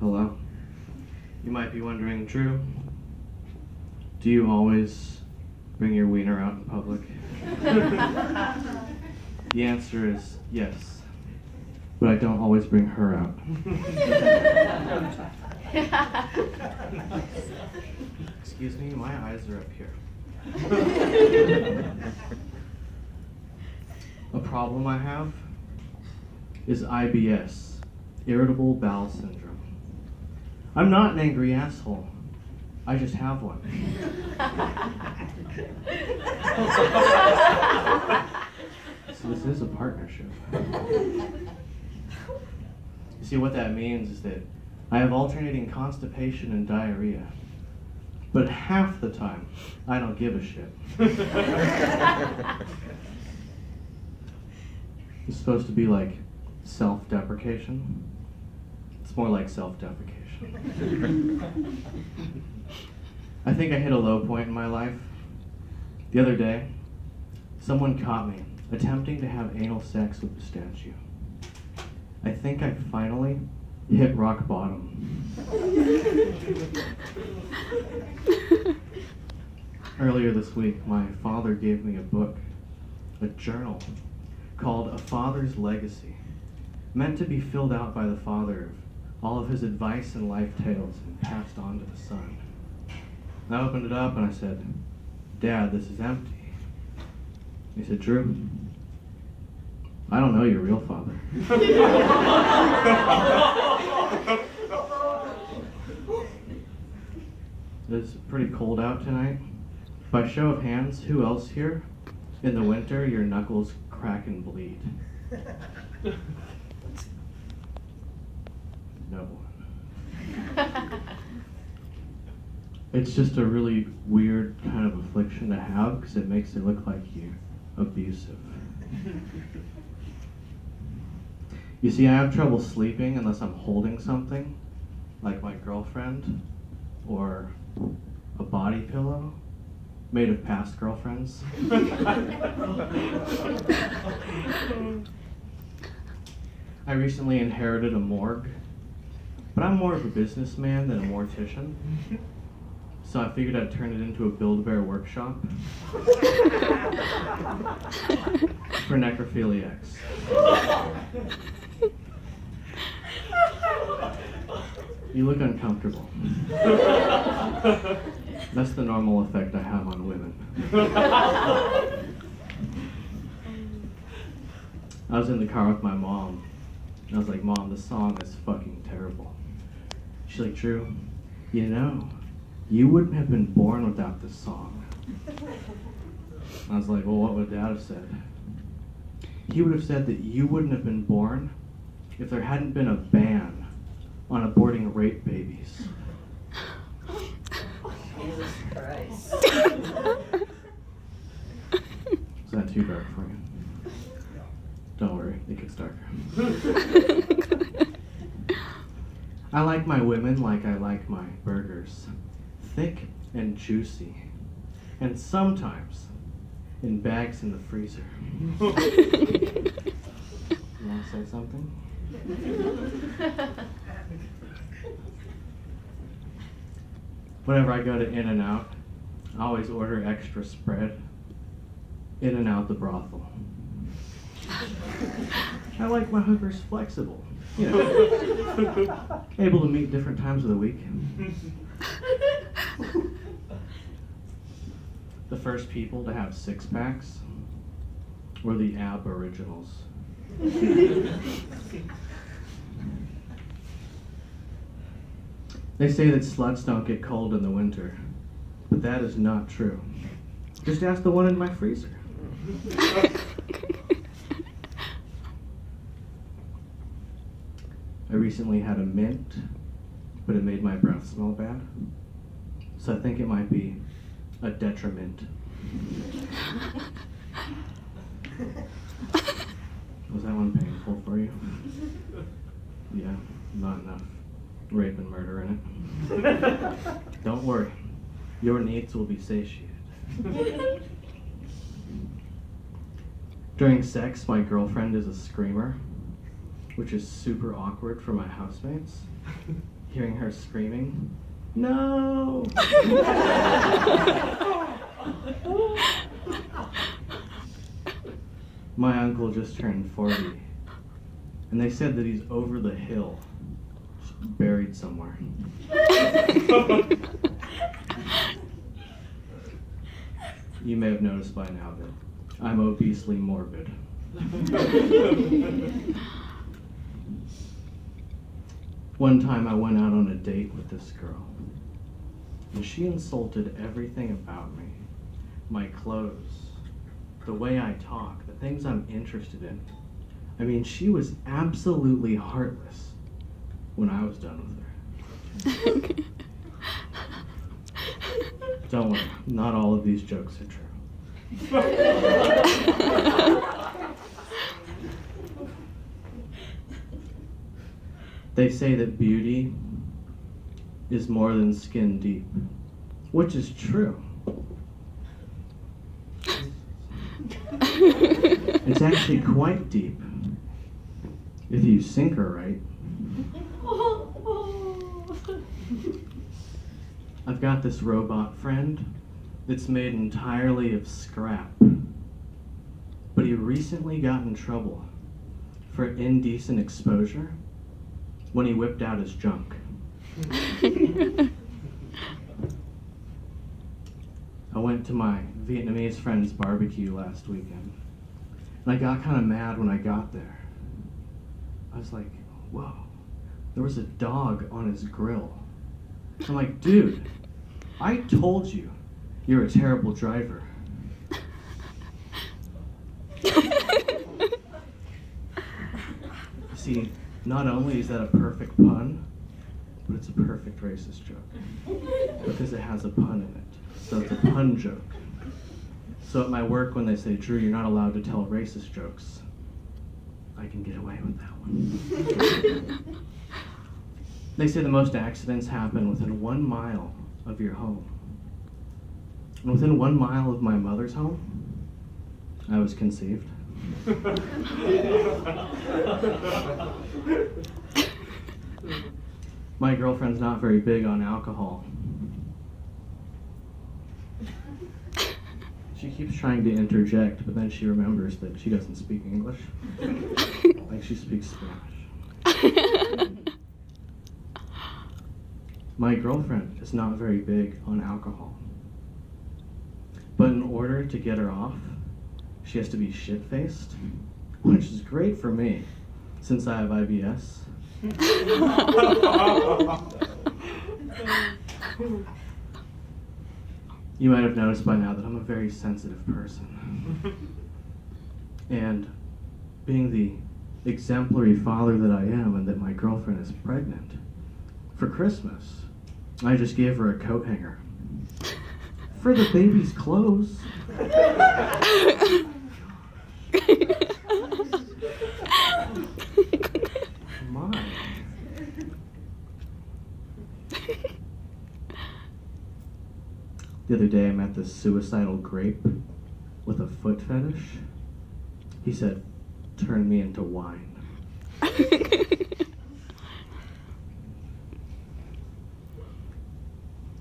Hello. You might be wondering, Drew, do you always bring your wiener out in public? the answer is yes, but I don't always bring her out. Excuse me, my eyes are up here. A problem I have is IBS, irritable bowel syndrome. I'm not an angry asshole. I just have one. so this is a partnership. You see, what that means is that I have alternating constipation and diarrhea. But half the time, I don't give a shit. it's supposed to be like self deprecation. It's more like self defecation. I think I hit a low point in my life. The other day, someone caught me attempting to have anal sex with the statue. I think I finally hit rock bottom. Earlier this week, my father gave me a book, a journal, called A Father's Legacy, meant to be filled out by the father of all of his advice and life tales and passed on to the son. And I opened it up and I said, Dad, this is empty. He said, Drew, I don't know your real father. it's pretty cold out tonight. By show of hands, who else here? In the winter, your knuckles crack and bleed. No one. It's just a really weird kind of affliction to have because it makes it look like you're abusive. You see, I have trouble sleeping unless I'm holding something, like my girlfriend, or a body pillow made of past girlfriends. I recently inherited a morgue, but I'm more of a businessman than a mortician. So I figured I'd turn it into a Build-A-Bear workshop for necrophiliacs. You look uncomfortable. That's the normal effect I have on women. I was in the car with my mom, and I was like, Mom, this song is fucking terrible. She's like, Drew, you know, you wouldn't have been born without this song. I was like, well, what would Dad have said? He would have said that you wouldn't have been born if there hadn't been a ban on aborting rape babies. Jesus Christ. Is that too dark for you? Don't worry, it gets darker. I like my women like I like my burgers thick and juicy, and sometimes in bags in the freezer. you want to say something? Whenever I go to In and Out, I always order extra spread. In and Out the brothel. I like my hookers flexible. You know, able to meet different times of the week. the first people to have six packs were the Aboriginals. they say that sluts don't get cold in the winter, but that is not true. Just ask the one in my freezer. I recently had a mint, but it made my breath smell bad. So I think it might be a detriment. Was that one painful for you? Yeah, not enough rape and murder in it. Don't worry, your needs will be satiated. During sex, my girlfriend is a screamer, which is super awkward for my housemates. Hearing her screaming, no! my uncle just turned 40, and they said that he's over the hill, buried somewhere. you may have noticed by now that I'm obesely morbid. One time I went out on a date with this girl, and she insulted everything about me my clothes, the way I talk, the things I'm interested in. I mean, she was absolutely heartless when I was done with her. Don't worry, not all of these jokes are true. they say that beauty is more than skin deep, which is true. It's actually quite deep if you sink her right. I've got this robot friend that's made entirely of scrap. But he recently got in trouble for indecent exposure when he whipped out his junk. I went to my Vietnamese friend's barbecue last weekend. And I got kind of mad when I got there. I was like, whoa, there was a dog on his grill. I'm like, dude, I told you you're a terrible driver. See, not only is that a perfect pun, but it's a perfect racist joke. Because it has a pun in it. So it's a pun joke. So at my work, when they say, Drew, you're not allowed to tell racist jokes, I can get away with that one. they say the most accidents happen within one mile of your home. And within one mile of my mother's home, I was conceived. my girlfriend's not very big on alcohol. She keeps trying to interject, but then she remembers that she doesn't speak English. like she speaks Spanish. My girlfriend is not very big on alcohol. But in order to get her off, she has to be shit faced, which is great for me since I have IBS. you might have noticed by now that I'm a very sensitive person. and being the exemplary father that I am and that my girlfriend is pregnant, for Christmas, I just gave her a coat hanger. For the baby's clothes. My. The other day I met this suicidal grape with a foot fetish. He said, turn me into wine.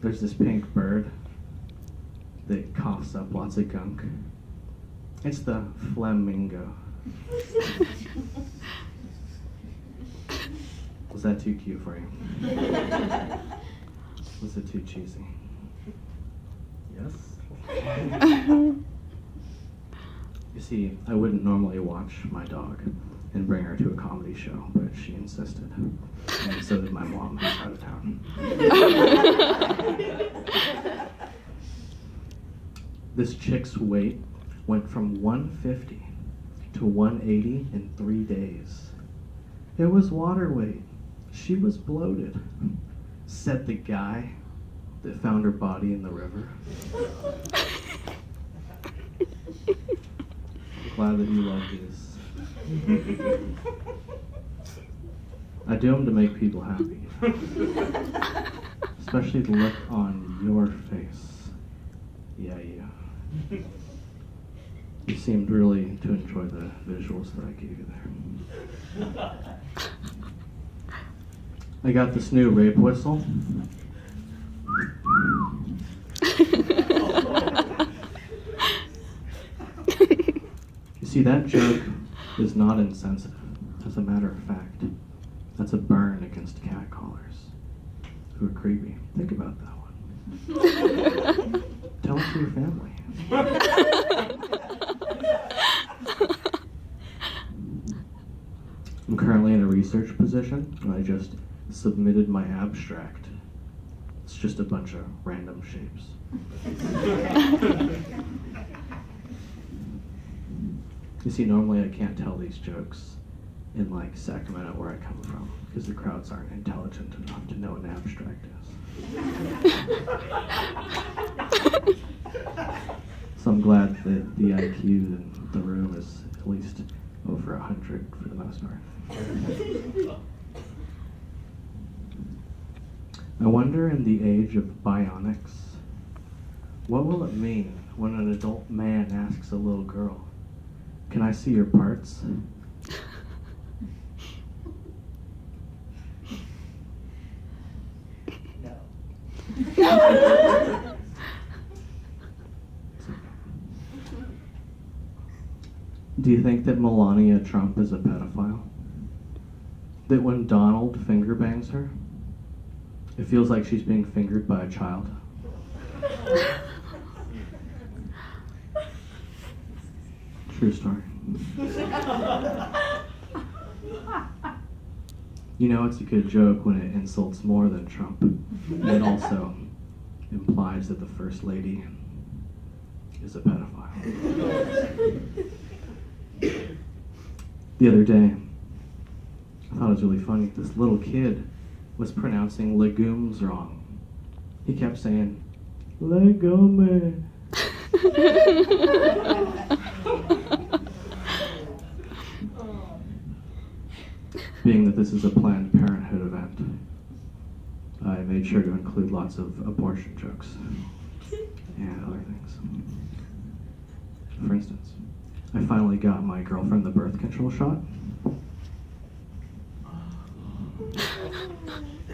There's this pink bird that coughs up lots of gunk. It's the flamingo. Was that too cute for you? Was it too cheesy? Yes? you see, I wouldn't normally watch my dog and bring her to a comedy show, but she insisted. And so did my mom, who's out of town. this chick's weight went from 150 to 180 in three days. It was water weight. She was bloated, said the guy that found her body in the river. Glad that you love these. I do them to make people happy. Especially the look on your face. Yeah, yeah. You seemed really to enjoy the visuals that I gave you there. I got this new rape whistle. You see, that joke is not insensitive. As a matter of fact, that's a burn against catcallers who are creepy. Think about that one. Tell it to your family. I'm currently in a research position, and I just submitted my abstract. It's just a bunch of random shapes. You see, normally I can't tell these jokes in like Sacramento where I come from because the crowds aren't intelligent enough to know what an abstract is. so I'm glad that the IQ in the room is at least over 100 for the most part. I wonder in the age of bionics, what will it mean when an adult man asks a little girl, Can I see your parts? No. Do you think that Melania Trump is a pedophile? That when Donald finger bangs her, it feels like she's being fingered by a child? True story. You know it's a good joke when it insults more than Trump. It also implies that the First Lady is a pedophile. The other day, I thought it was really funny. This little kid was pronouncing legumes wrong. He kept saying, legume. Being that this is a Planned Parenthood event, I made sure to include lots of abortion jokes and other things. For instance, I finally got my girlfriend the birth control shot.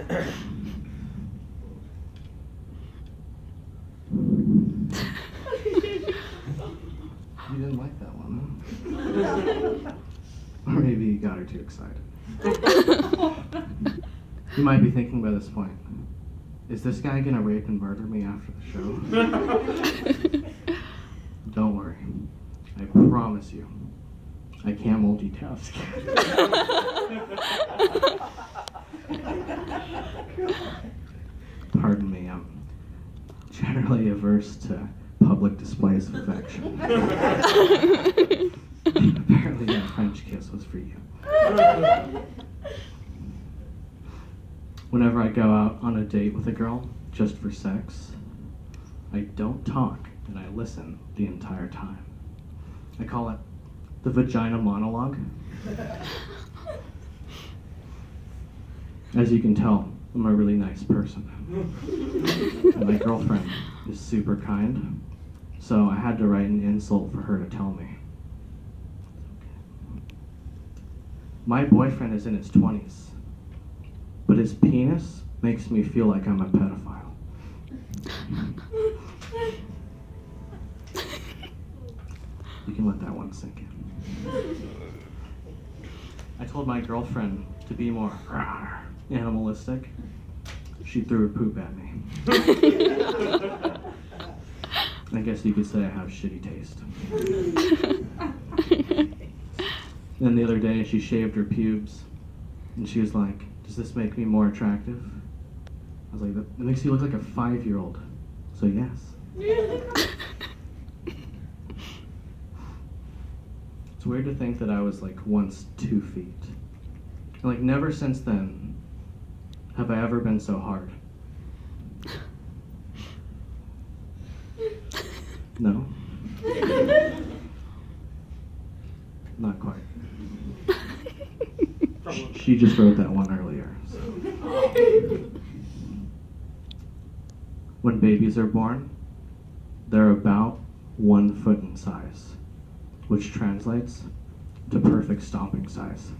You didn't like that one, huh? or maybe you got her too excited. You might be thinking by this point, is this guy gonna rape and murder me after the show? Don't worry. I promise you, I can't multitask. Pardon me, I'm generally averse to public displays of affection. French kiss was for you. Whenever I go out on a date with a girl just for sex, I don't talk and I listen the entire time. I call it the vagina monologue. As you can tell, I'm a really nice person. and my girlfriend is super kind, so I had to write an insult for her to tell me. My boyfriend is in his 20s, but his penis makes me feel like I'm a pedophile. You can let that one sink in. I told my girlfriend to be more animalistic. She threw her poop at me. I guess you could say I have shitty taste. Then the other day, she shaved her pubes, and she was like, "Does this make me more attractive?" I was like, "That that makes you look like a five-year-old." So yes. It's weird to think that I was like once two feet. And like never since then have I ever been so hard. No? Not quite. Sh- She just wrote that one earlier. When babies are born, they're about one foot in size, which translates to perfect stomping size.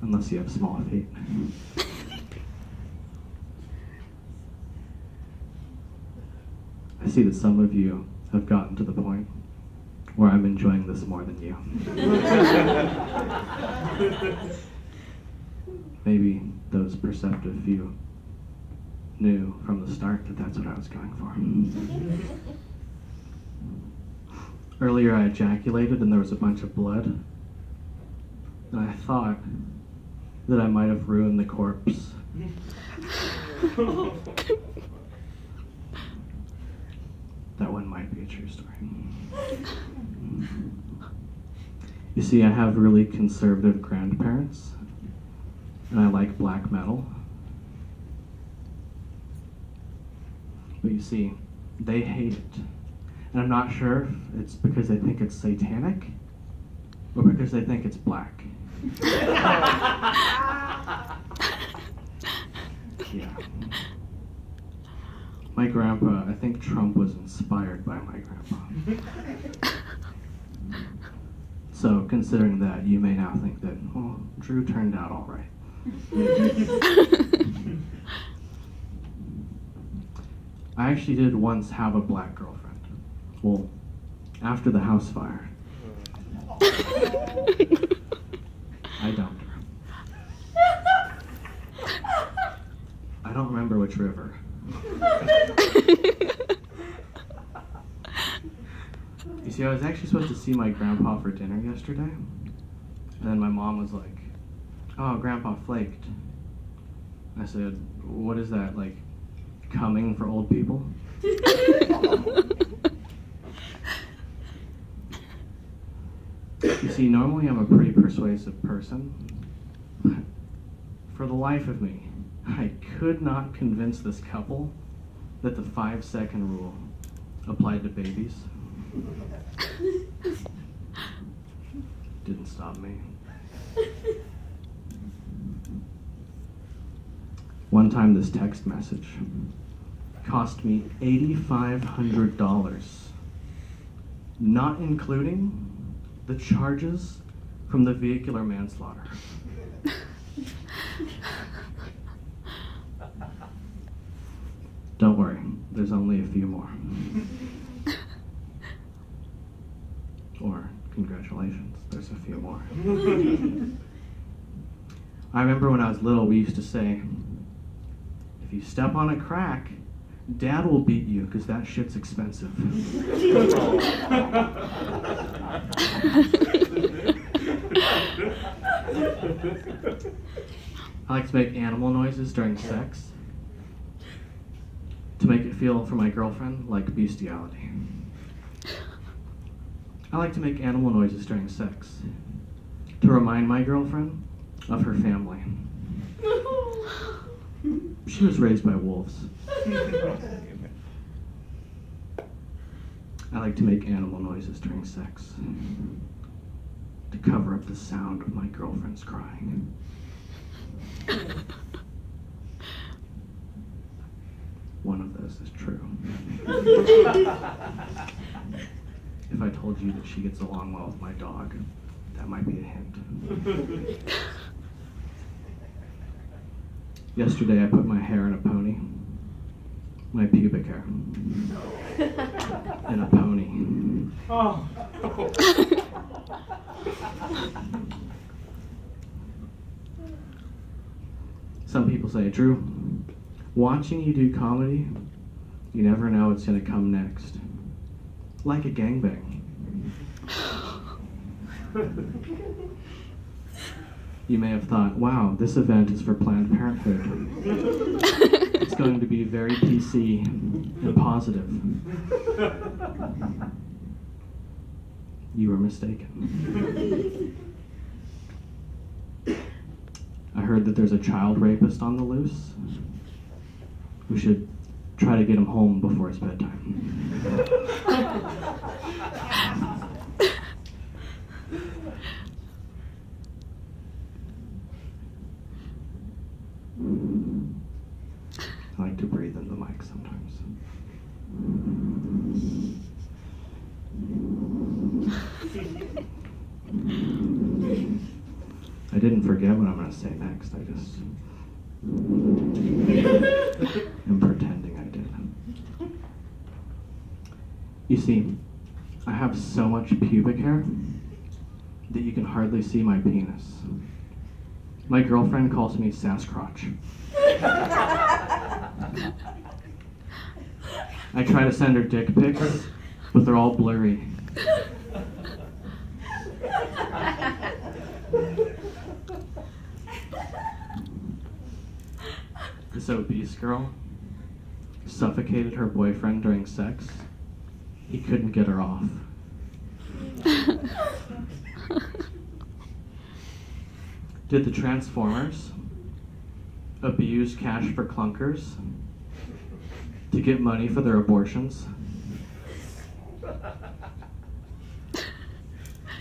Unless you have small feet. I see that some of you have gotten to the point where I'm enjoying this more than you. Maybe those perceptive few knew from the start that that's what I was going for. Earlier I ejaculated and there was a bunch of blood. And I thought that I might have ruined the corpse. that one might be a true story. You see, I have really conservative grandparents, and I like black metal. But you see, they hate it. And I'm not sure if it's because they think it's satanic or because they think it's black. yeah. My grandpa, I think Trump was inspired by my grandpa. so, considering that, you may now think that, well, Drew turned out all right. I actually did once have a black girlfriend. Well, after the house fire. I dumped her. I don't remember which river. you see, I was actually supposed to see my grandpa for dinner yesterday. And then my mom was like, Oh, grandpa flaked. I said, What is that, like coming for old people? you see, normally I'm a pretty persuasive person. For the life of me, I could not convince this couple that the five second rule applied to babies. Didn't stop me. One time, this text message cost me $8,500, not including the charges from the vehicular manslaughter. Don't worry, there's only a few more. or, congratulations, there's a few more. I remember when I was little, we used to say, if you step on a crack, Dad will beat you because that shit's expensive. I like to make animal noises during sex to make it feel for my girlfriend like bestiality. I like to make animal noises during sex to remind my girlfriend of her family. She was raised by wolves. I like to make animal noises during sex to cover up the sound of my girlfriend's crying. One of those is true. told you that she gets along well with my dog, that might be a hint. Yesterday I put my hair in a pony. My pubic hair. in a pony. Oh. Some people say, Drew, watching you do comedy, you never know what's going to come next. Like a gangbang. you may have thought, wow, this event is for Planned Parenthood. it's going to be very PC and positive. You were mistaken. I heard that there's a child rapist on the loose. We should try to get him home before it's bedtime. I like to breathe breathe in the mic sometimes. I didn't forget what I'm going to say next. I just am pretending I did. You see, I have so much pubic hair that you can hardly see my penis. My girlfriend calls me Sasquatch. I try to send her dick pics, but they're all blurry. This obese girl suffocated her boyfriend during sex. He couldn't get her off. Did the Transformers abuse cash for clunkers to get money for their abortions?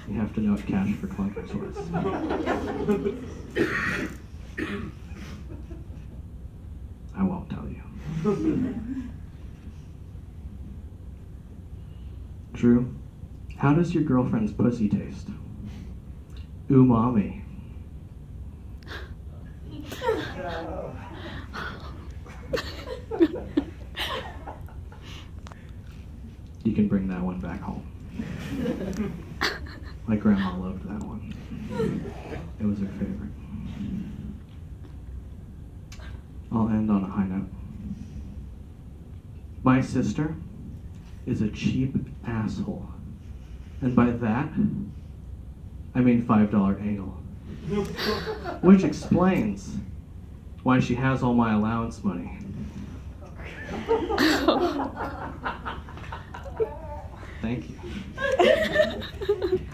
You have to know what cash for clunkers was. I won't tell you. Drew, how does your girlfriend's pussy taste? Umami. You can bring that one back home. My grandma loved that one. It was her favorite. I'll end on a high note. My sister is a cheap asshole. And by that, I mean $5 anal. Which explains why she has all my allowance money. Thank you.